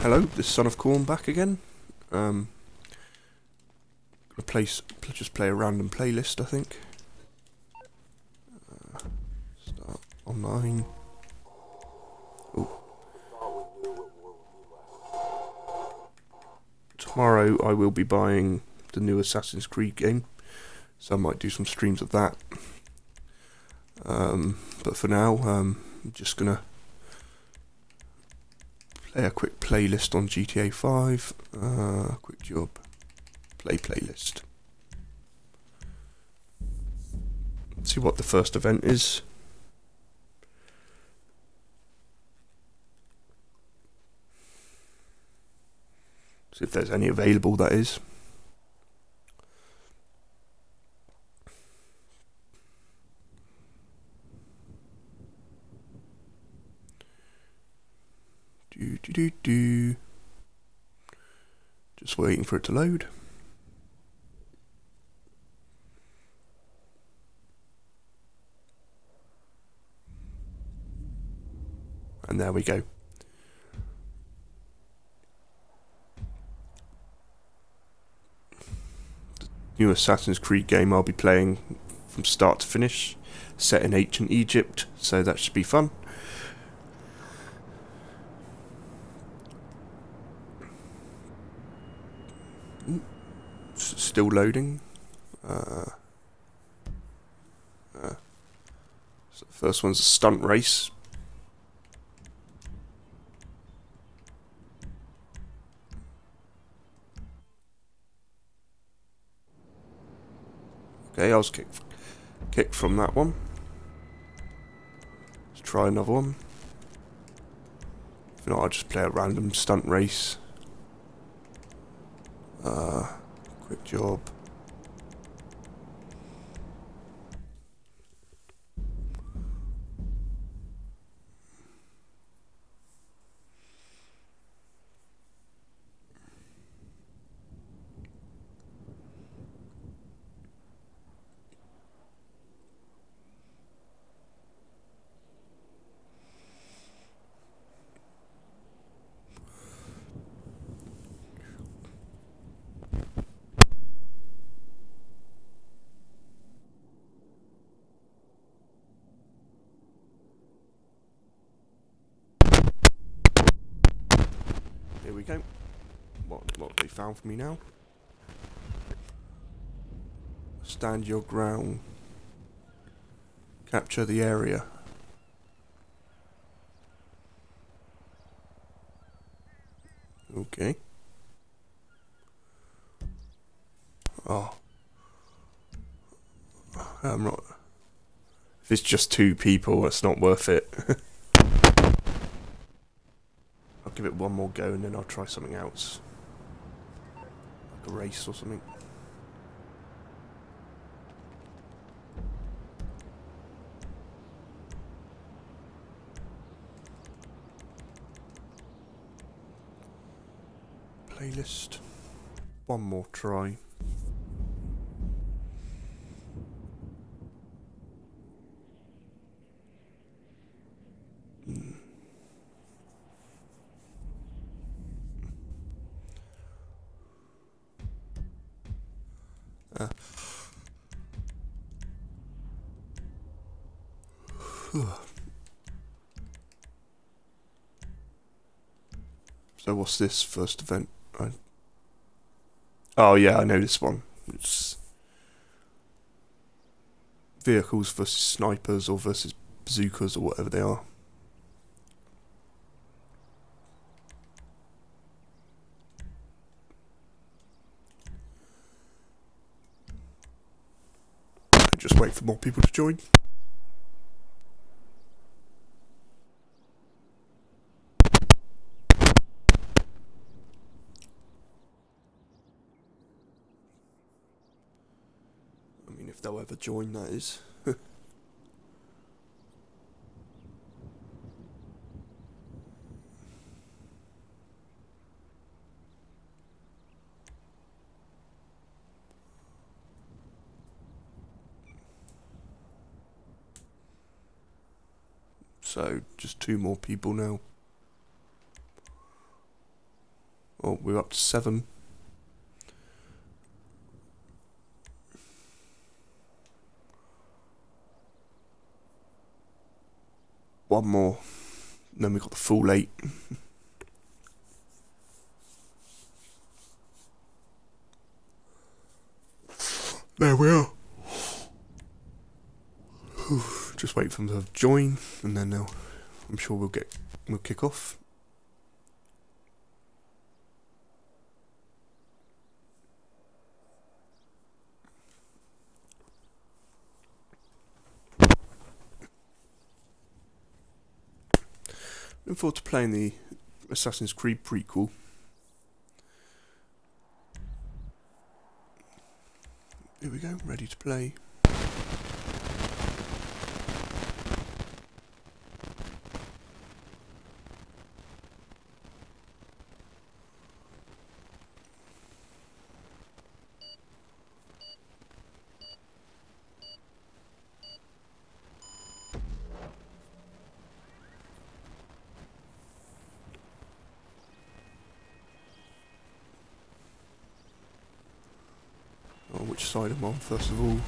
Hello, this is Son of Corn back again. Um, gonna just play a random playlist, I think. Uh, start online. Tomorrow I will be buying the new Assassin's Creed game, so I might do some streams of that. Um, but for now, um, I'm just gonna a quick playlist on GTA 5. Uh, quick job. Play playlist. Let's see what the first event is. See if there's any available, that is. Do, do. Just waiting for it to load. And there we go. The new Assassin's Creed game I'll be playing from start to finish, set in ancient Egypt, so that should be fun. Still loading. Uh, uh, so the first one's a stunt race. Okay, I was kicked, kicked from that one. Let's try another one. If not, I'll just play a random stunt race. Uh, quick job. Here we go. Found for me now? Stand your ground. Capture the area. Okay. Oh. I'm not... If it's just two people, it's not worth it. I'll give it one more go and then I'll try something else. Race or something. Playlist. One more try. Hmm. Uh. so this first event? I... Oh yeah, I know this one. It's vehicles versus snipers or versus bazookas or whatever they are. just wait for more people to join. I if they'll join, that is. So, just two more people now. Oh, we're up to seven. One more. And then we got the full eight. there we are. Just wait for them to join, and then they'll. I'm sure we'll get we'll kick off. Looking forward to playing the Assassin's Creed prequel. Here we go, ready to play. Side am I on first of all?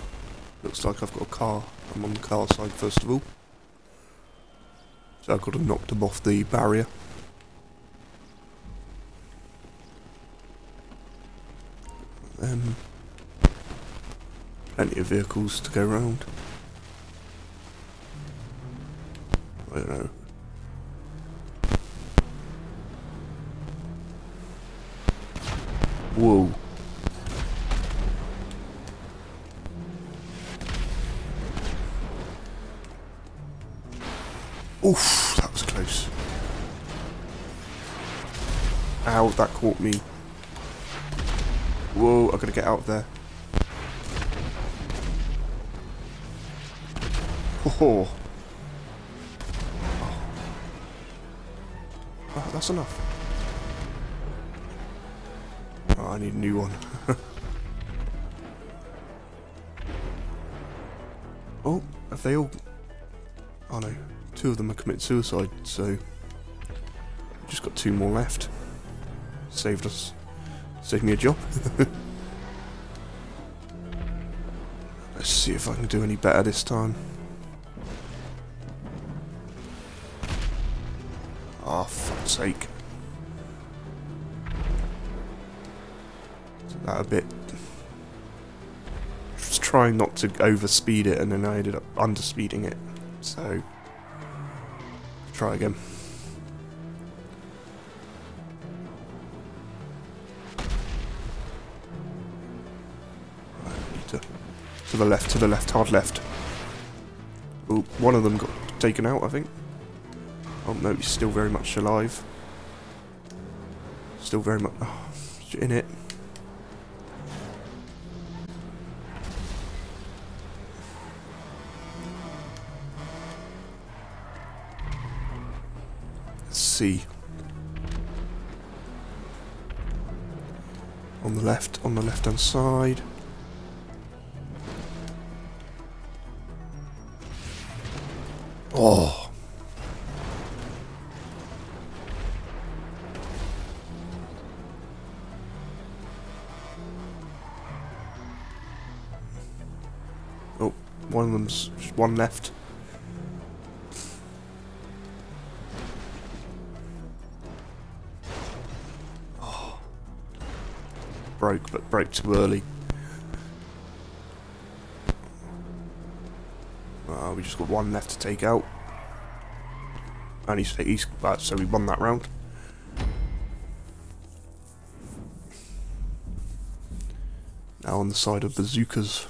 Looks like I've got a car. I'm on the car side first of all. So I've got to knock them off the barrier. Um, plenty of vehicles to go around. I don't know. Caught me. Whoa, I gotta get out of there. Oh, oh oh that's enough. Oh, I need a new one. oh, have they all... Oh no, two of them have committed suicide, so... Just got two more left. Saved us. Saved me a job. Let's see if I can do any better this time. Ah, oh, fuck's sake. That a bit. Just trying not to overspeed it, and then I ended up underspeeding it. So, try again. The left, to the left, hard left. Oh, one of them got taken out, I think. Oh no, he's still very much alive. Still very much oh, in it. Let's see. On the left, on the left hand side. Oh. Oh, one of them's just one left. Oh. Broke, but broke too early. Uh, we just got one left to take out. And he's, he's so we won that round. Now on the side of bazookas.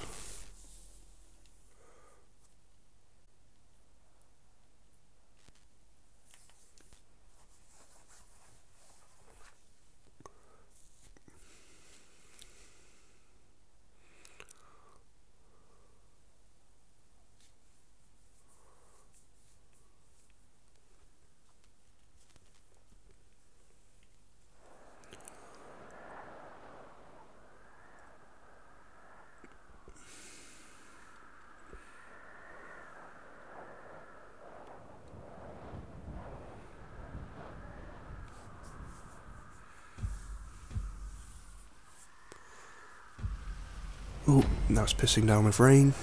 It's pissing down with rain.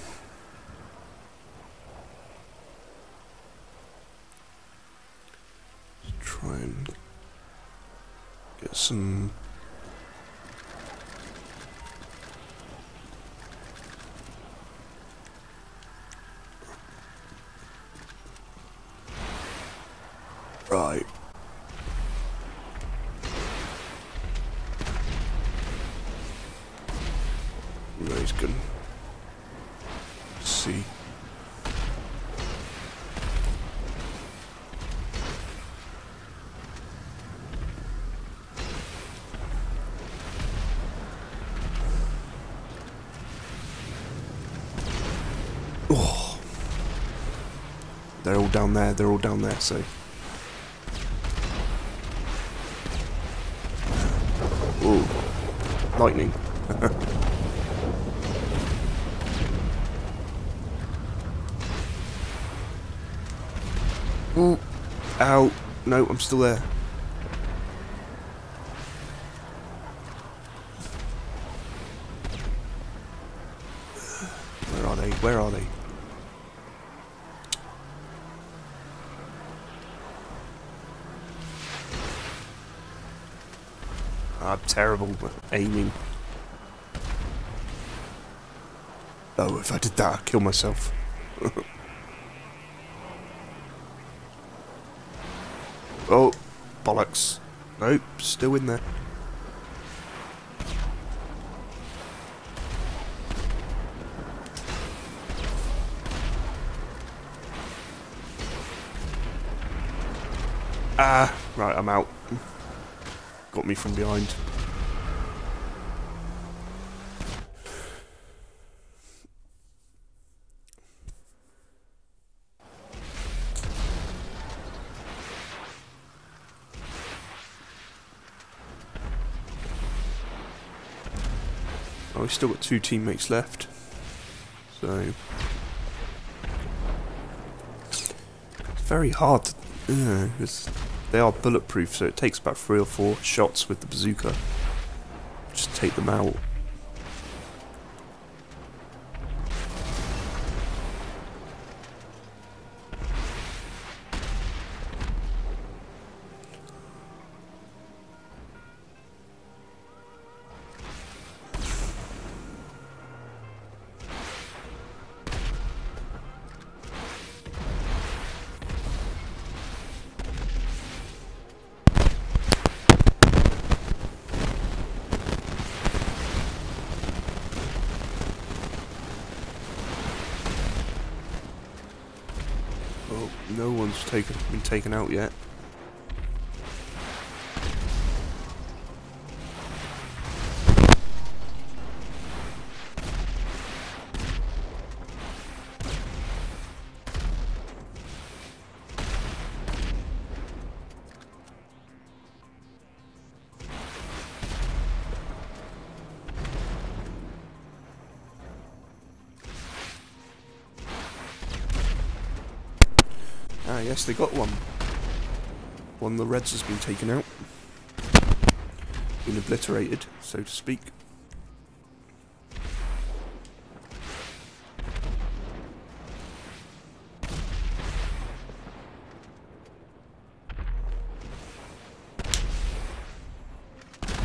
Let's try and get some Right. Down there, they're all down there, so. Ooh. Lightning. Ooh. Ow. No, I'm still there. Where are they? Where are they? I'm terrible aiming. Oh, if I did that, I'd kill myself. oh, bollocks. Nope, still in there. Ah, right, I'm out. Got me from behind. We've still got two teammates left. So... It's very hard to... It's, they are bulletproof, so it takes about three or four shots with the bazooka. Just take them out. Taken out yet. Yes, they got one. One of the Reds has been taken out. Been obliterated, so to speak.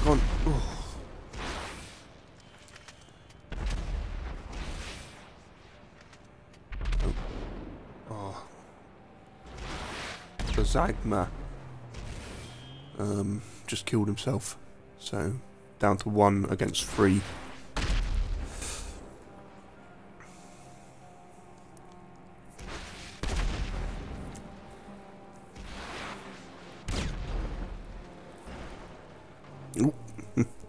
Go on. Oh. Oh. Zagma um, just killed himself. So down to one against three. Ooh.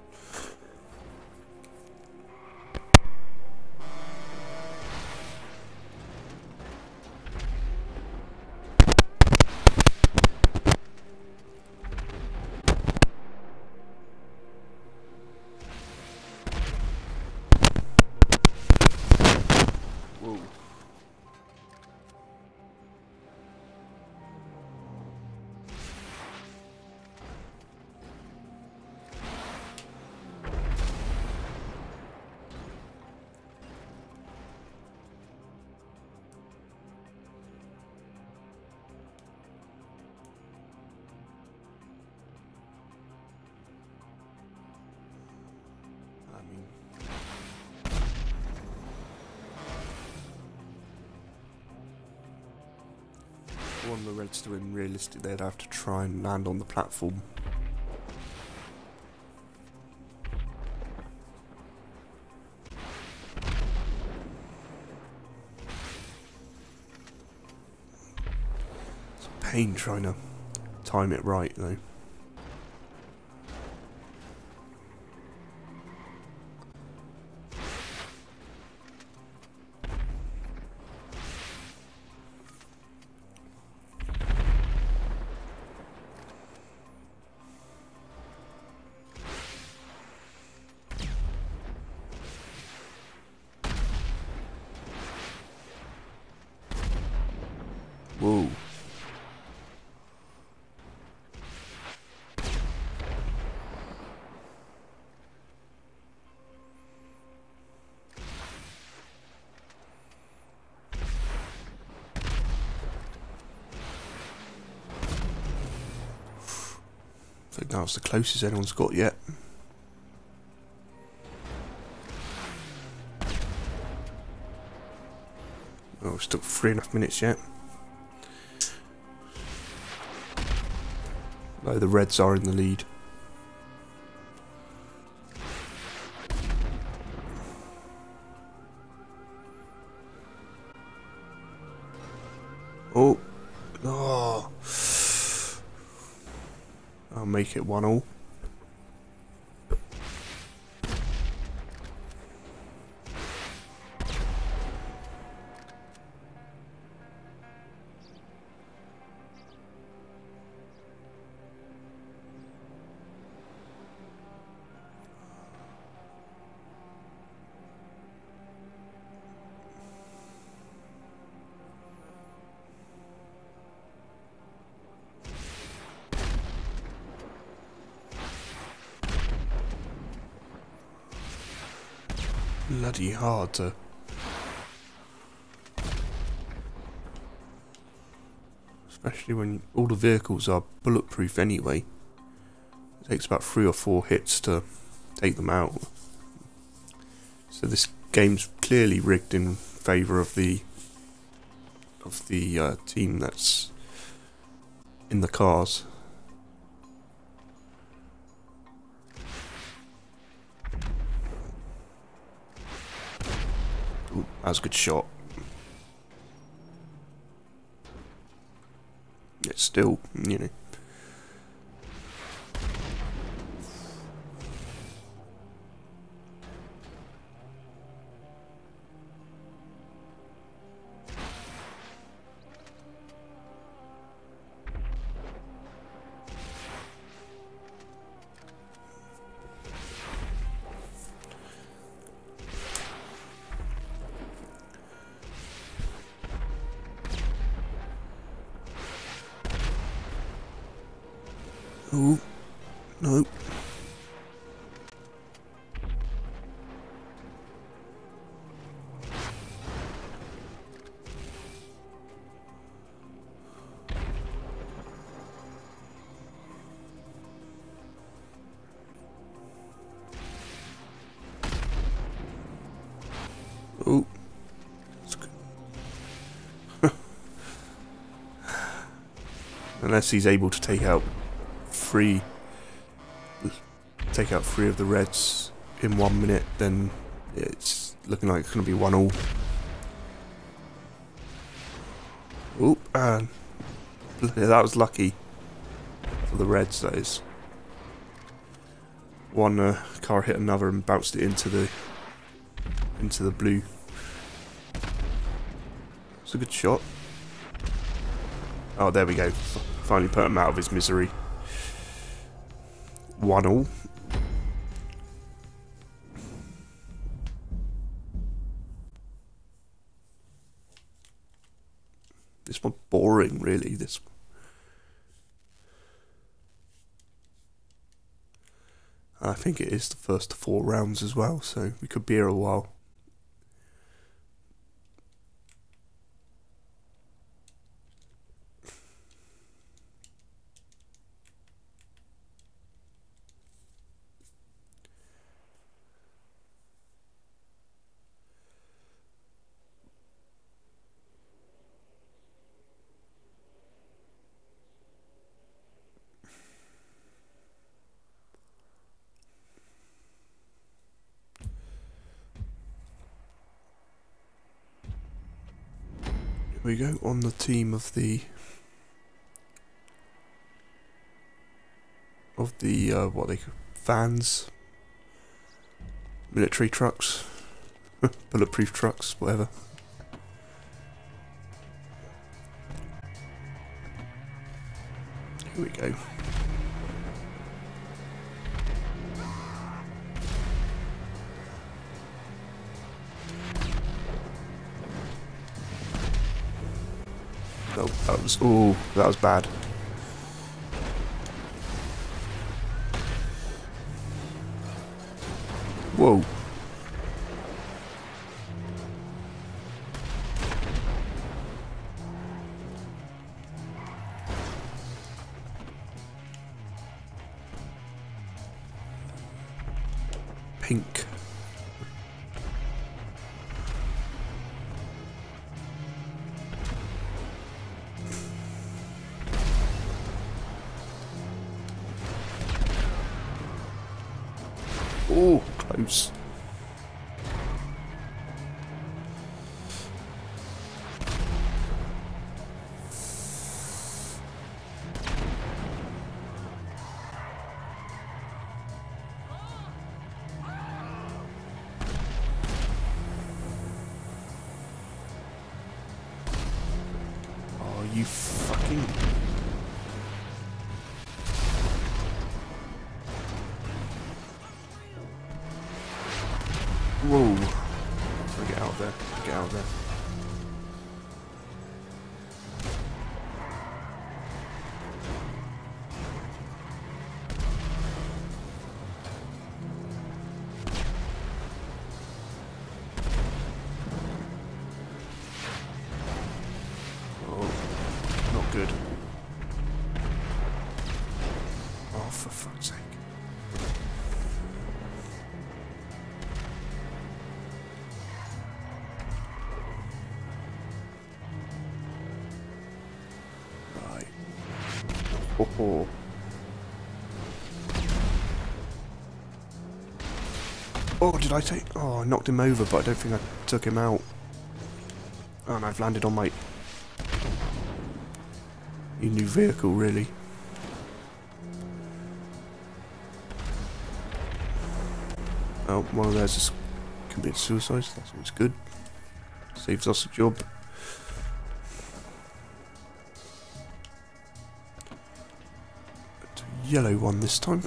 To win realistic, they'd have to try and land on the platform. It's a pain trying to time it right, though. I think the closest anyone's got yet. Oh, we've still three and a half minutes yet. No, the Reds are in the lead. It one all. Hard to Especially when all the vehicles are bulletproof anyway. It takes about three or four hits to take them out. So this game's clearly rigged in favour of the of the uh, team that's in the cars. Ooh, that was a good shot. It's still, you know. Ooh, no. Ooh. Unless he's able to take out three take out three of the reds in one minute then it's looking like it's going to be one all. Oh and that was lucky for the reds that is. One uh, car hit another and bounced it into the into the blue. It's a good shot. Oh there we go. Finally put him out of his misery one all. This one's boring, really. This. I think it is the first four rounds as well, so we could be here a while. we go on the team of the of the uh, what they vans, military trucks, bulletproof trucks, whatever. Here we go. That was oh, that was bad. Whoa. Oh, oh. Did I take... Oh, I knocked him over, but I don't think I took him out. Oh, and I've landed on my... Your new vehicle, really. Oh, one of theirs has committed suicide. That's always good. Saves us a job. Yellow one this time.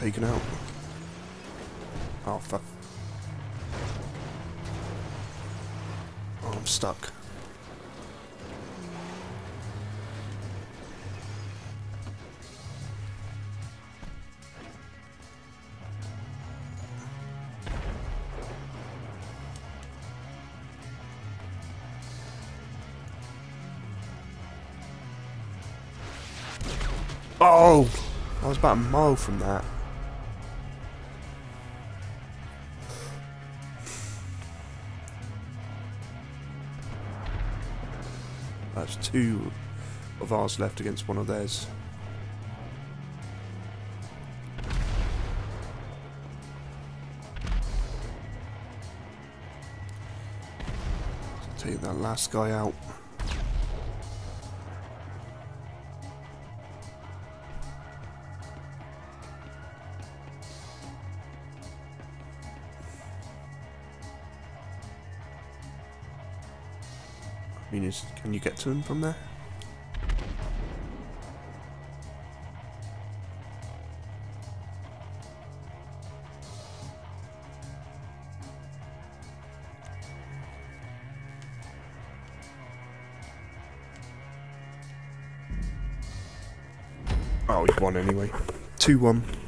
Taken out. Oh, fuck. Oh, I'm stuck. Oh! I was about a mile from that. Two of ours left against one of theirs. Take that last guy out. can you, can you get to him from there? Oh, he won anyway. 2-1.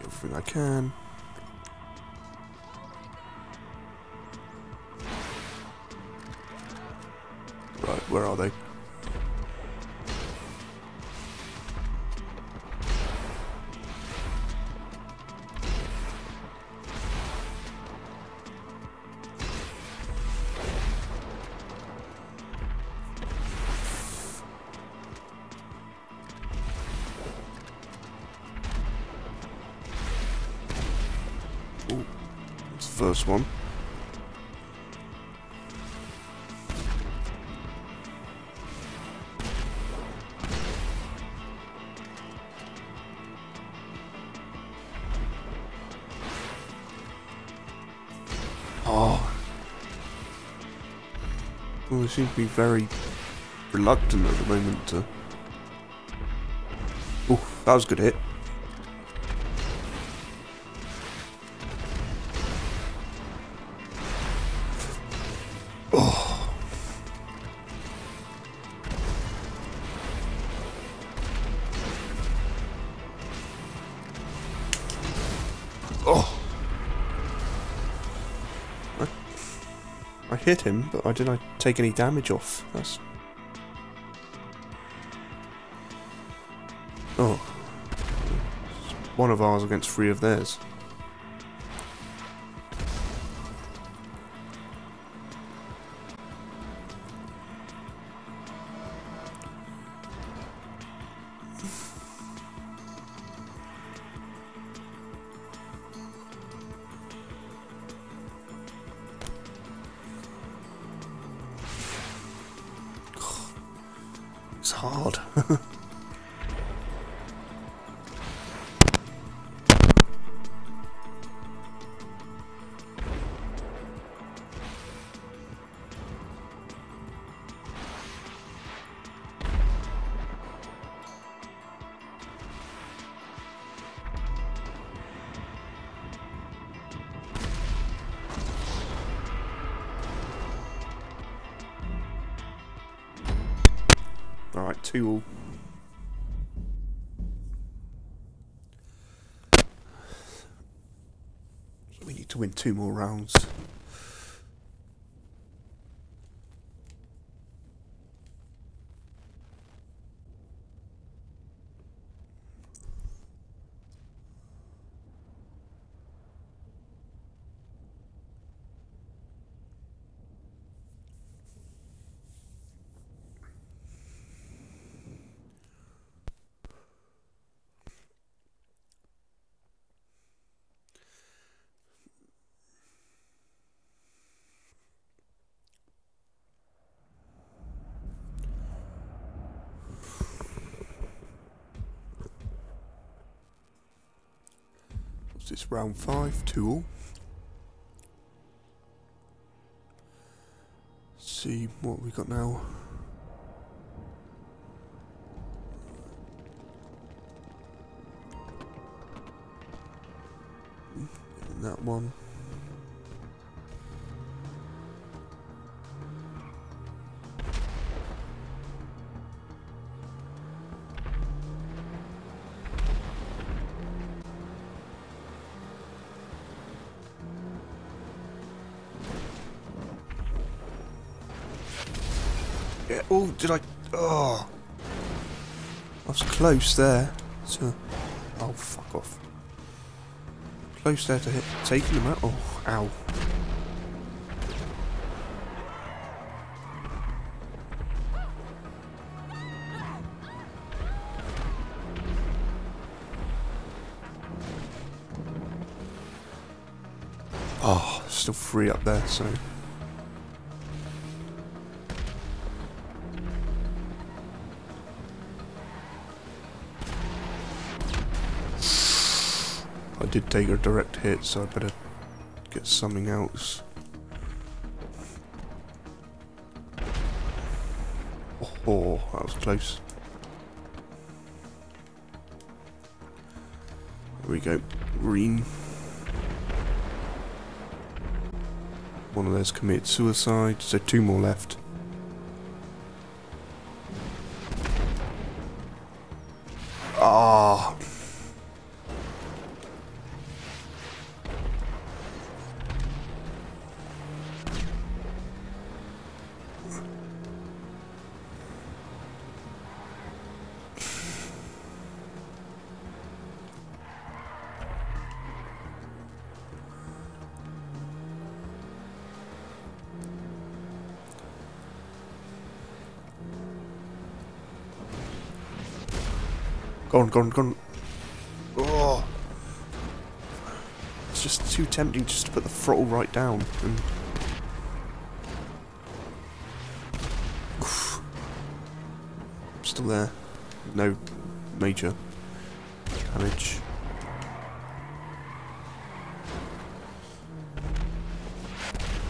Everything I can. Right, where are they? Seem to be very reluctant at the moment to... Oh, that was a good hit. Oh. oh! I, I hit him, but I didn't take any damage off. That's. Oh. One of ours against three of theirs. So we need to win two more rounds. Round five? Two all. see what we got now. That one. Did I? Oh. I was close there to... Oh, fuck off. Close there to hit, taking them out. Oh, ow. Oh, still free up there, so... did take a direct hit, so I better get something else. Oh, that was close. Here we go. Green. One of those committed suicide, so two more left. On, go on, go on. Oh. It's just too tempting just to put the throttle right down. And Still there. No major damage.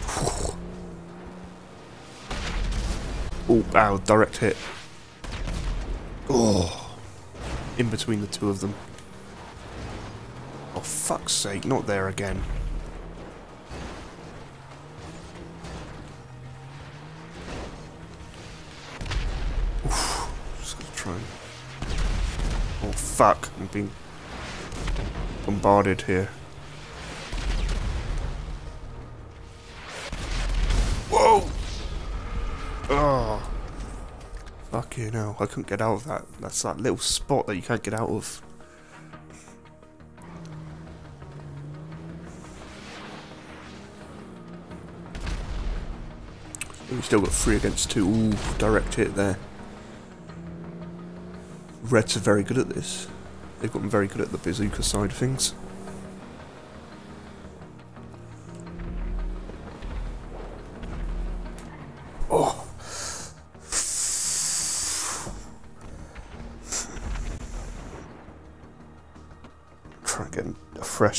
Oh, ow, direct hit. Oh. In between the two of them. Oh, fuck's sake, not there again. Oof, just gonna try and... Oh, fuck, I'm being bombarded here. Whoa! Oh. Fuck you know, I couldn't get out of that. That's that little spot that you can't get out of. We still got three against two. Ooh, direct hit there. Reds are very good at this. They've gotten very good at the bazooka side of things.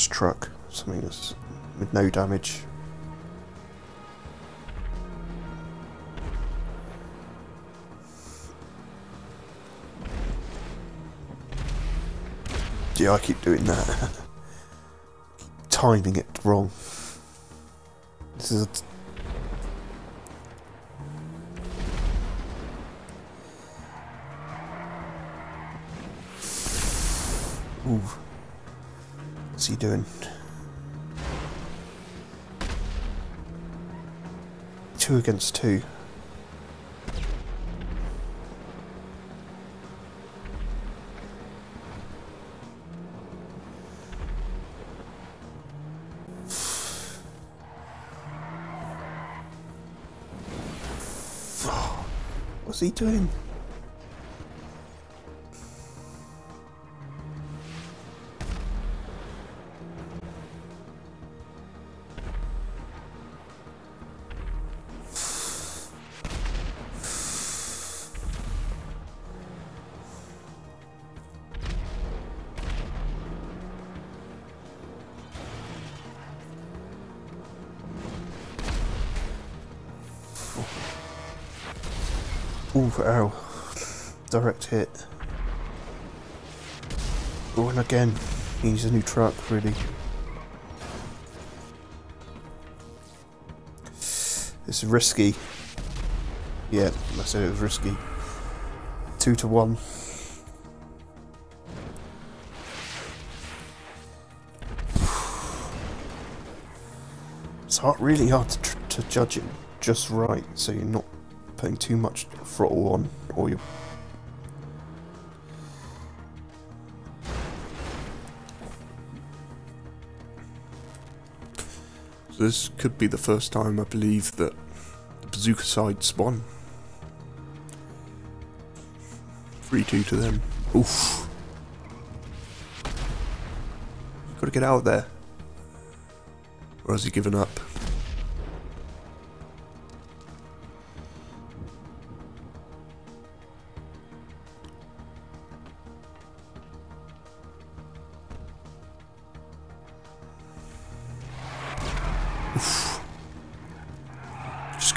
Truck, something that's with no damage. Yeah, I keep doing that. Timing it wrong. This is Ooh. What's he doing? Two against two. What's he doing? Ooh, ow. Direct hit. Oh, and again, he needs a new truck, really. It's risky. Yeah, I said it was risky. Two to one. It's hard, really hard to, to judge it just right, so you're not putting too much throttle on, or you. So this could be the first time I believe that the bazooka side spawn. 3-2 to them. Oof. Gotta get out of there. Or has he given up?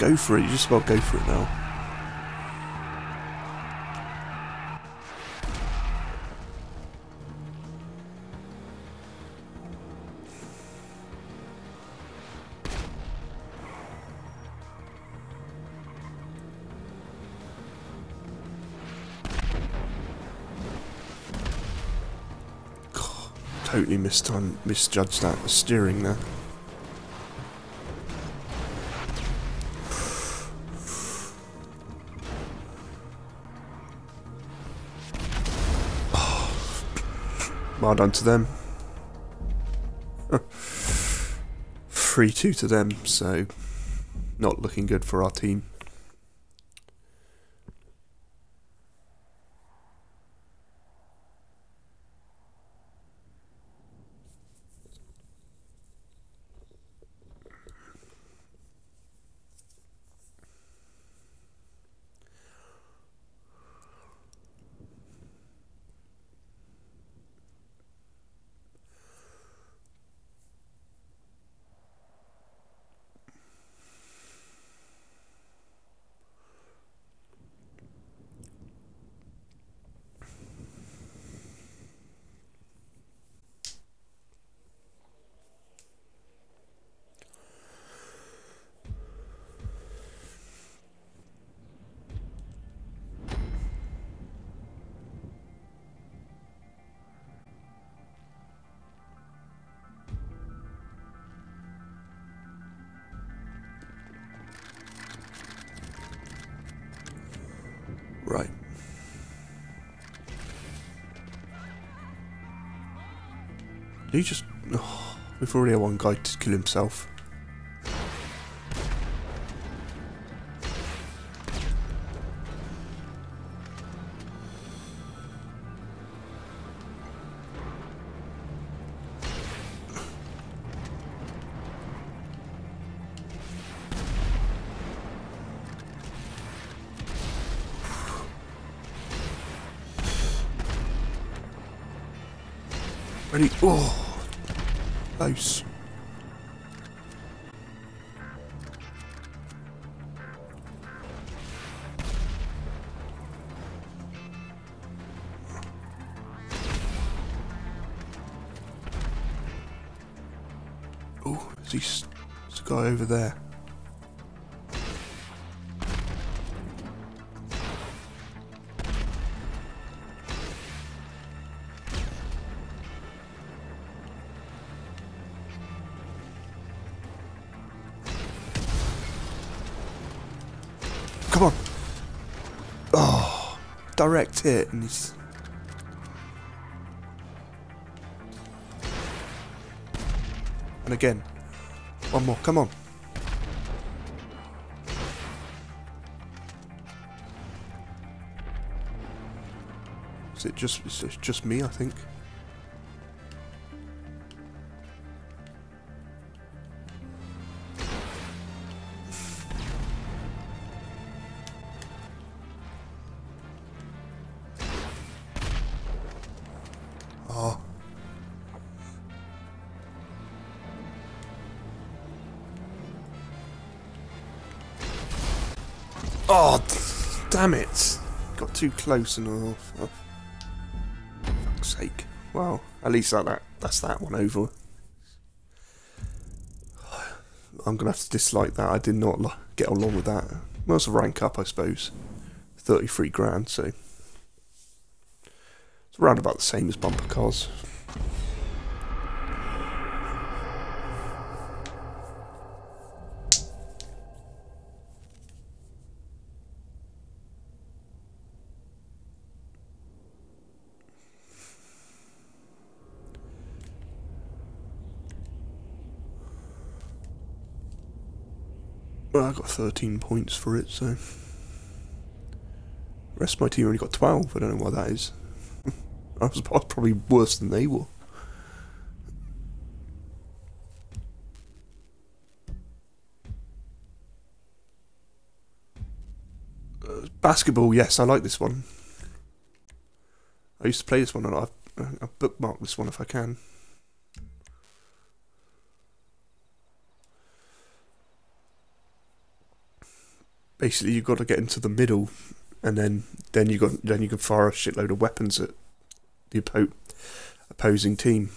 Go for it, you just about go for it now. totally mistimed, misjudged that steering there. Well done to them. 3-2 to them, so not looking good for our team. Oh, we've one guy to kill himself. Close. Direct hit and he's... And again. One more, come on. Is it just, just me, I think? Too close and. Oh, fuck's sake. Well, at least that, that that's that one over. I'm going to have to dislike that. I did not get along with that. Well, it's a rank up, I suppose. 33 grand, so... It's around about the same as bumper cars. I got 13 points for it, so... The rest of my team only got 12. I don't know why that is. I was probably worse than they were. Uh, basketball, yes, I like this one. I used to play this one and I've, I've bookmarked this one if I can. Basically, you've got to get into the middle, and then then you got then you can fire a shitload of weapons at the oppo opposing team.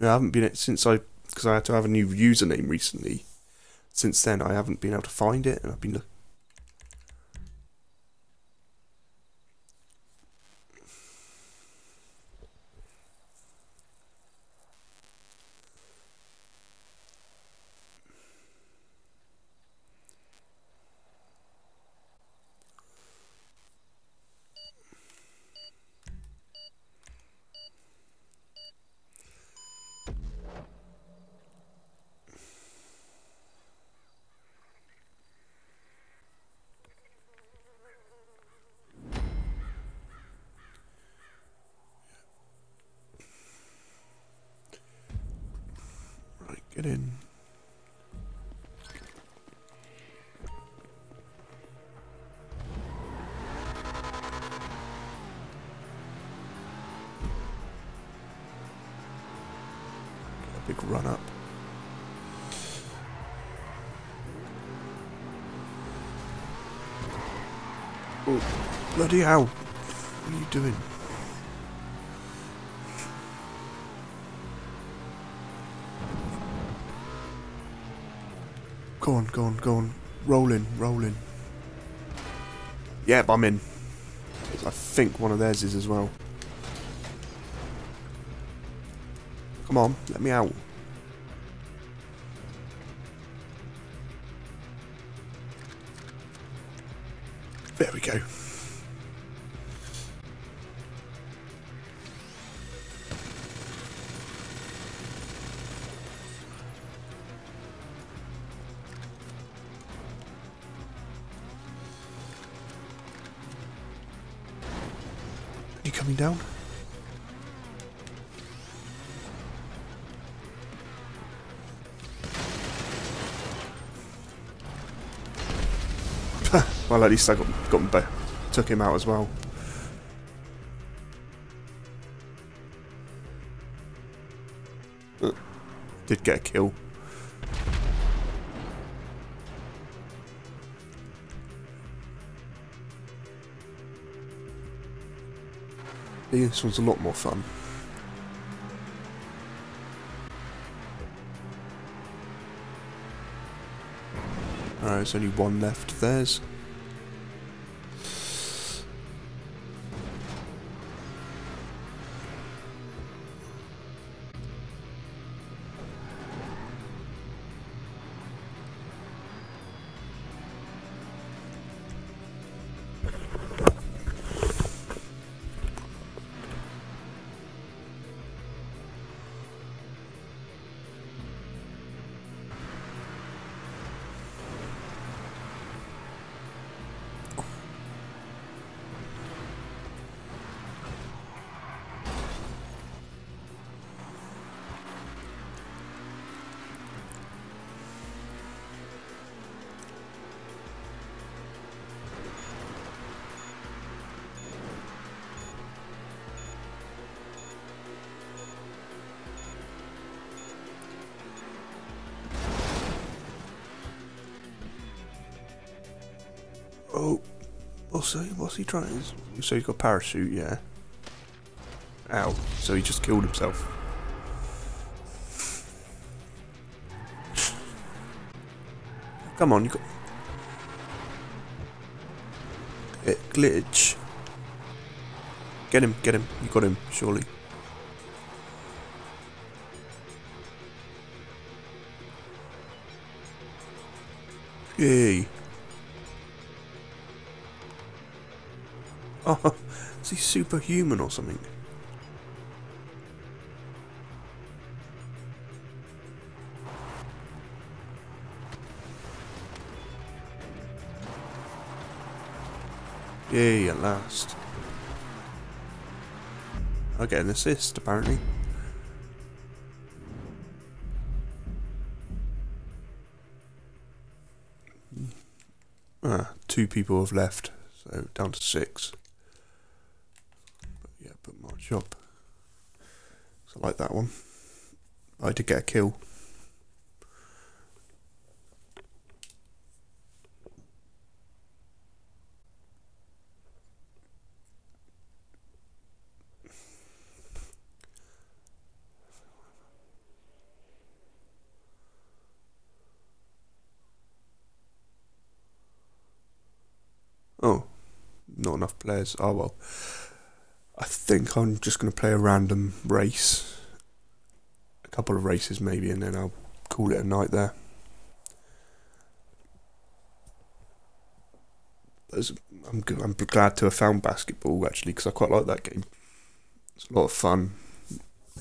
I haven't been it since I because I had to have a new username recently. Since then, I haven't been able to find it, and I've been hell. What are you doing? Go on, go on, go on. Rolling, rolling. roll in. Yep, I'm in. I think one of theirs is as well. Come on, let me out. You coming down? well, at least I got, got him took him out as well. Uh, did get a kill. This one's a lot more fun. Alright, there's only one left of what's he, what's he trying to... So he's got parachute, yeah. Ow, so he just killed himself. Come on, you got... It glitch. Get him, get him. You got him, surely. Yay. Oh, Is he superhuman or something? Yay, at last. I get an assist, apparently. Ah, two people have left, so down to six. But yeah, put March up. So I like that one. I did get a kill. Oh, not enough players. Oh well. I think I'm just going to play a random race. Couple of races maybe, and then I'll call it a night there. I'm, I'm glad to have found basketball actually because I quite like that game. It's a lot of fun.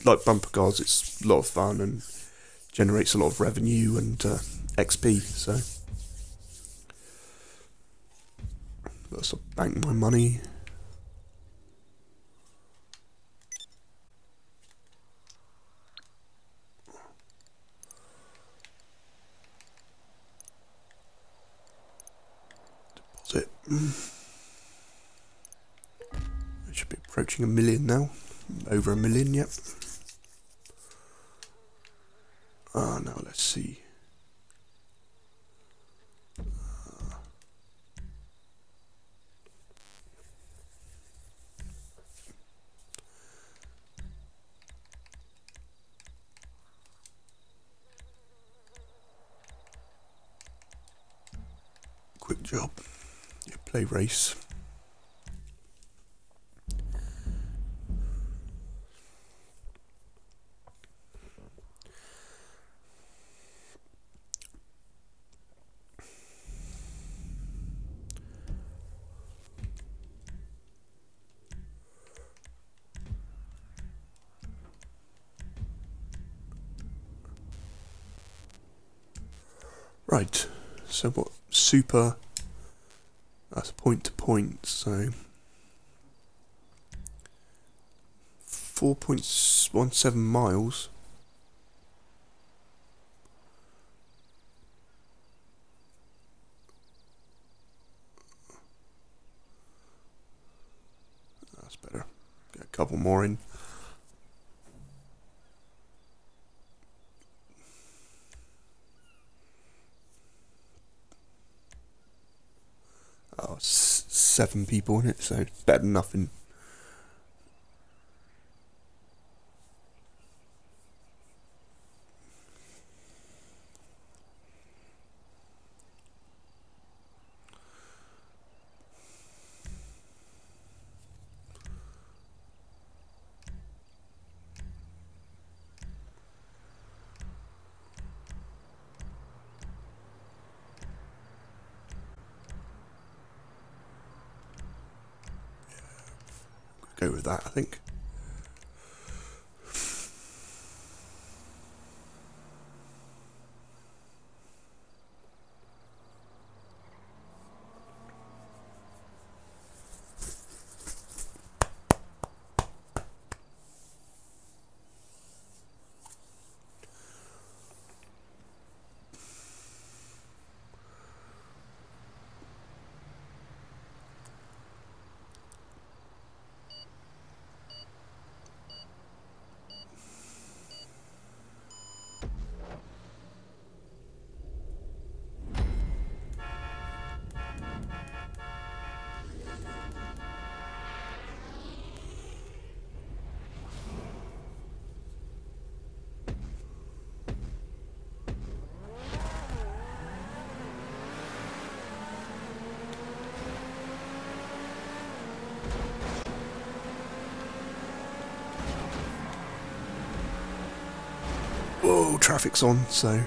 Like bumper cars, it's a lot of fun and generates a lot of revenue and uh, XP. So. Let's bank my money. Deposit. It should be approaching a million now. Over a million, yep. Ah, now let's see. quick job. Race. Right, so what super point to point so 4.17 miles. That's better. Get a couple more in oh, seven people in it, so better than nothing. Go with that, I think. traffic's on, so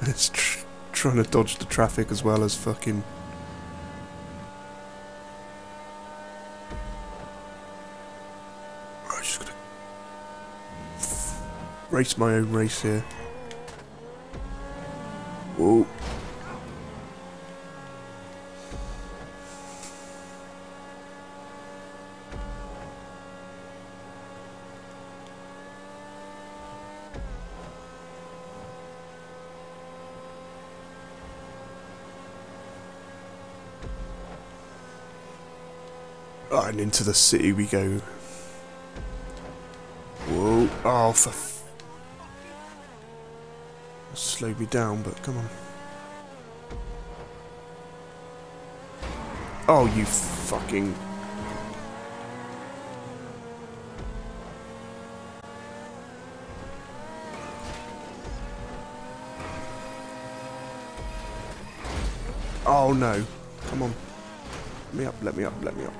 it's tr trying to dodge the traffic as well as fucking. Right, just gonna race my own race here. Into the city we go. Whoa. Oh, for... Slow me down, but come on. Oh, you fucking... Oh no. Come on. Let me up, let me up, let me up.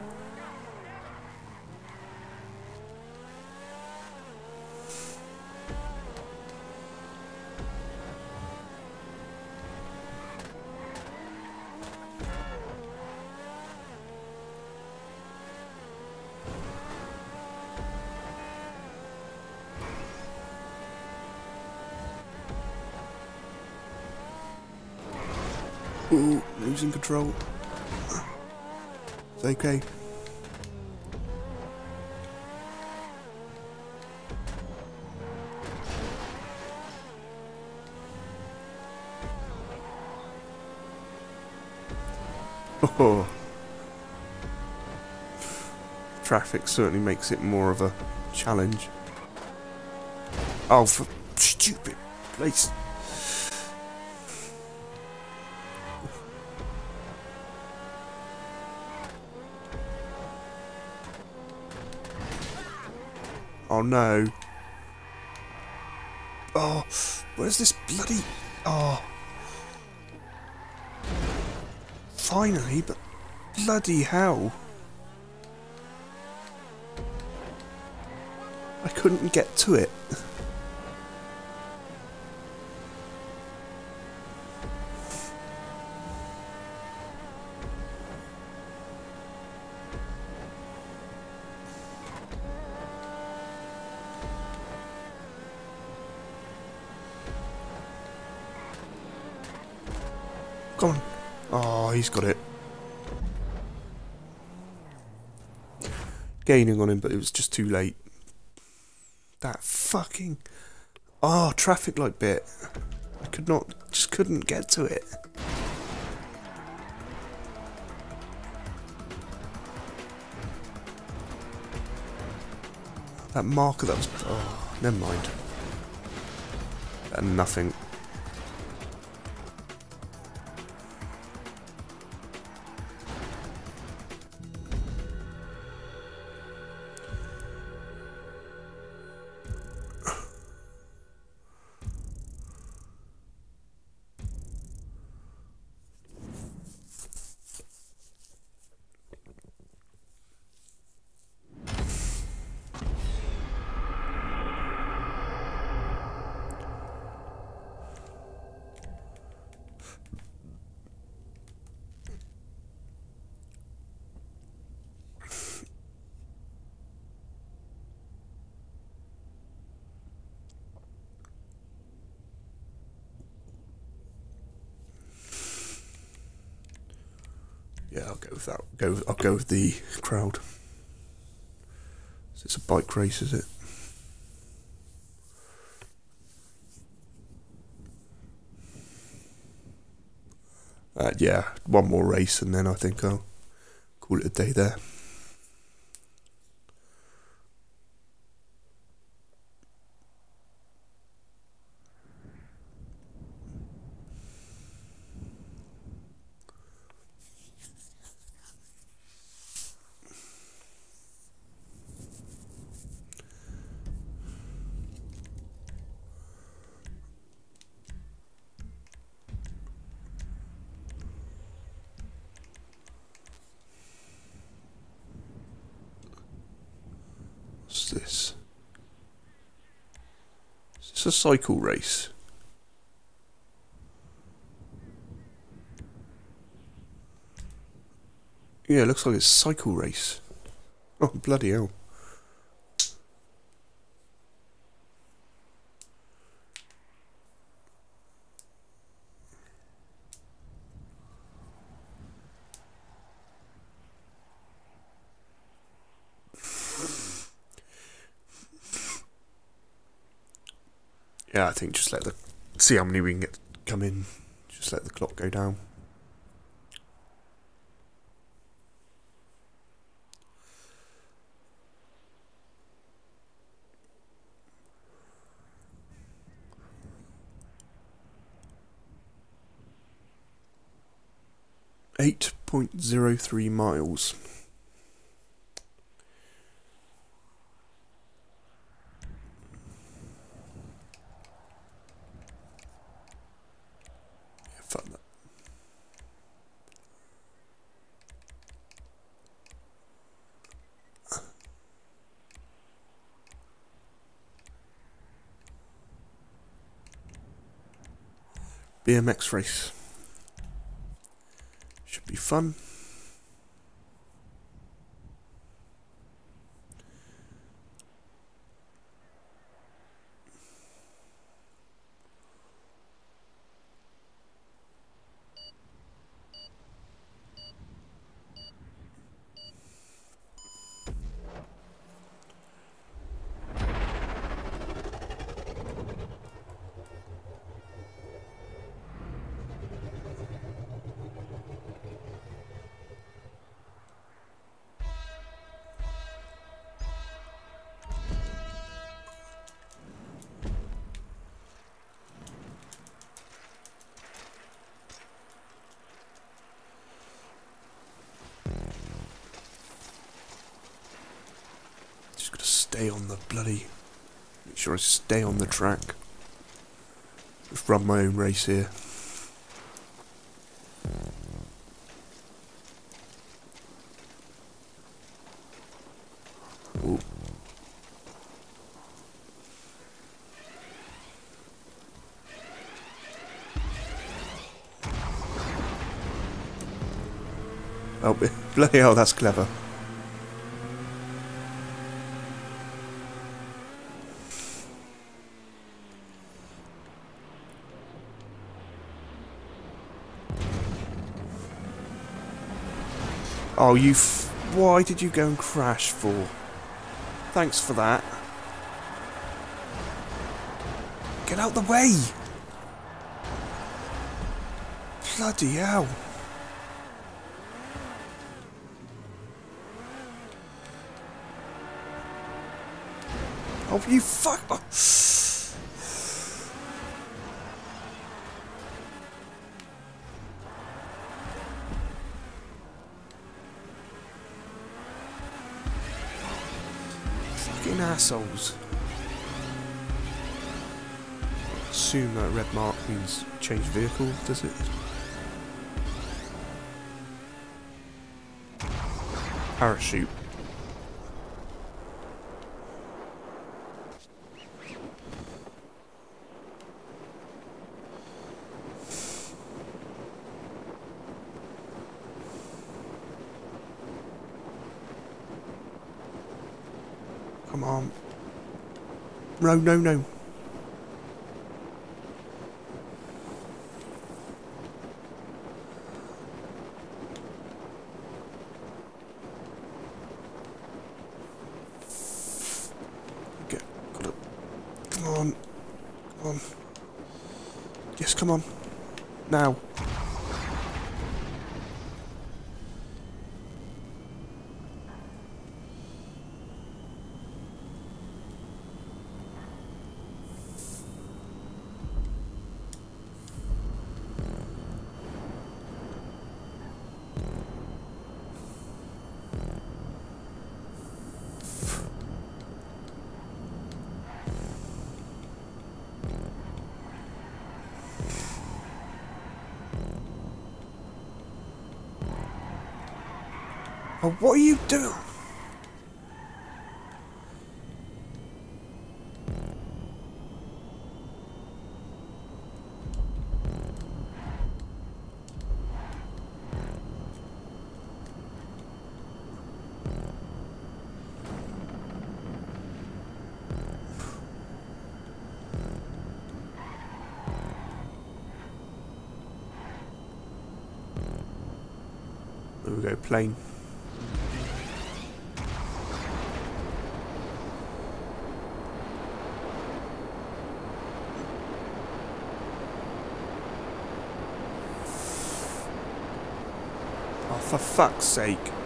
Ooh, losing control. It's okay. Oh. Traffic certainly makes it more of a challenge. Oh, for stupid place. Oh no. Oh, where's this bloody... Oh. Finally, but bloody hell. I couldn't get to it. Gaining on him, but it was just too late. That fucking... Oh, traffic light bit. I could not... Just couldn't get to it. That marker that was... Oh, never mind. And nothing. Go. I'll go with the crowd. It's a bike race, is it? Uh, yeah, one more race and then I think I'll call it a day there. What's this? Is this a cycle race? Yeah, it looks like it's cycle race. Oh, bloody hell. Yeah, I think just let the see how many we can get come in. Just let the clock go down. Eight point zero three miles. BMX race. Should be fun. Stay on the bloody... Make sure I stay on the track. Just run my own race here. Oh, bloody hell, that's clever. Oh, you Why did you go and crash for? Thanks for that. Get out the way! Bloody hell. Oh, you fuck... assholes. Assume that red mark means change vehicle, does it? Parachute. Come on. No, no, no. Get, got it. Come on. Come on. Yes, come on. Now. Oh, what are you doing? There we go, plane. For fuck's sake.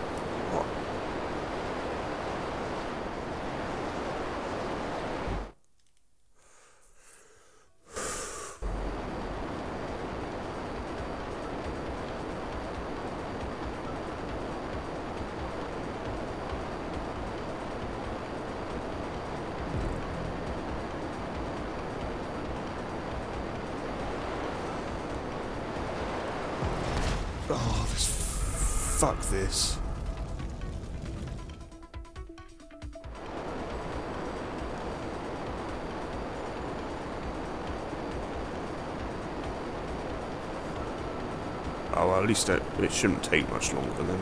Least it, it shouldn't take much longer then.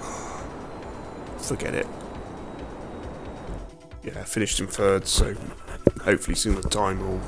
Forget it. Yeah, finished in third, so hopefully soon the time will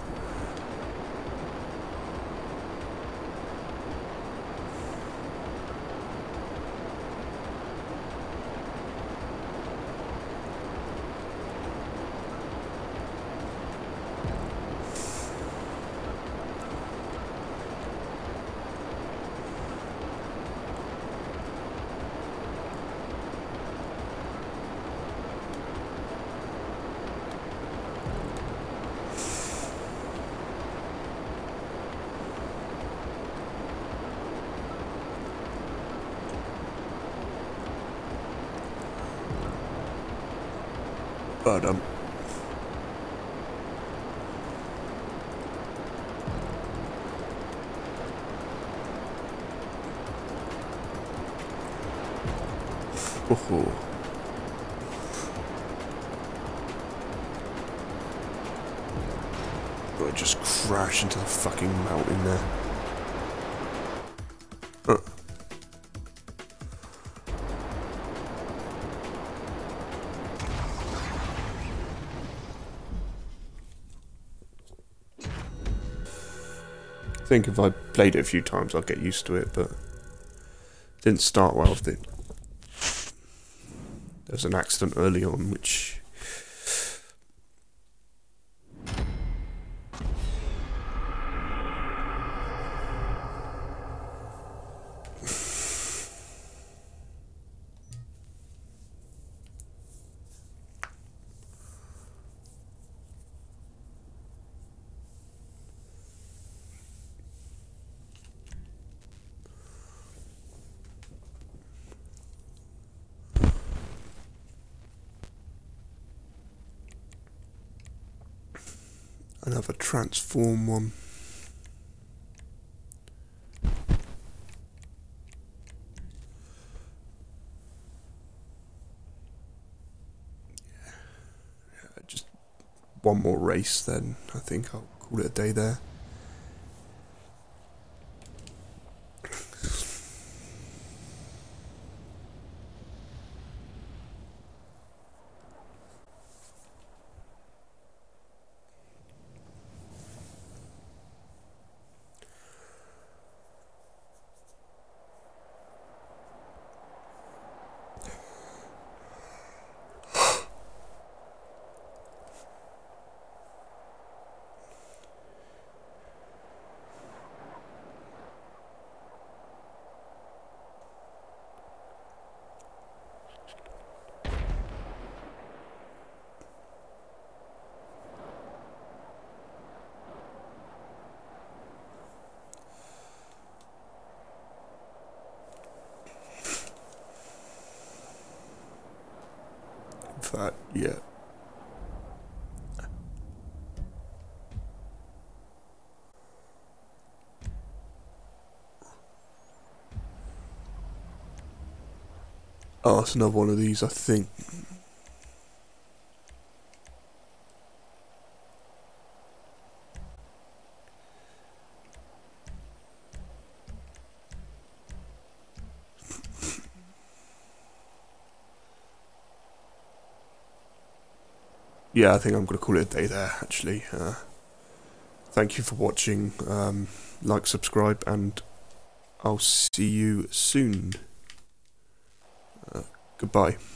think if I played it a few times, I'd get used to it, but didn't start well with it. There was an accident early on, which another transform one. Yeah, just one more race, then I think I'll call it a day there. that yet. Oh, it's another one of these, I think. yeah, I think I'm going to call it a day there, actually. Uh, thank you for watching. Um, like, subscribe, and I'll see you soon. Goodbye.